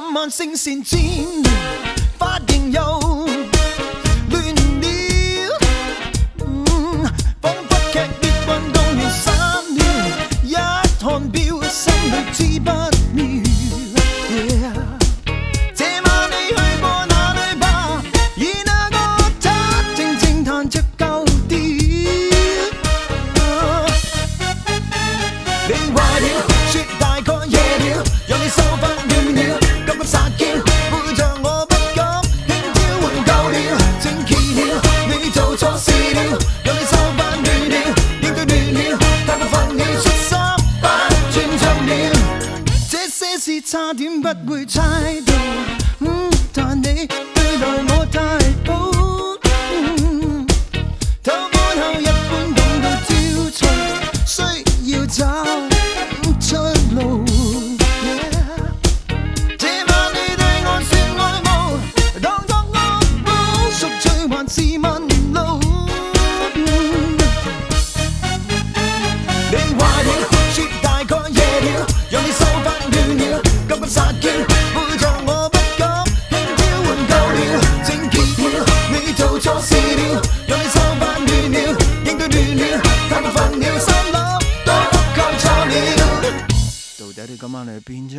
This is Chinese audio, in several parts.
今晚星闪闪发型撒娇，背着我不敢轻佻换旧了，正奇了，你做错事了，让你秀发乱了，应对乱了，太过分了，出三百转唱了，这些事差点不会猜到，嗯，但你对待我太 你壞了，說大概夜了，讓你秀髮亂了，急急撒嬌，背着我不敢輕佻換舊了，正結了，你做錯事了，讓你秀髮亂了，應對亂了，太過分了，心諗都講錯了。到底你今晚你去邊啫？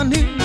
morning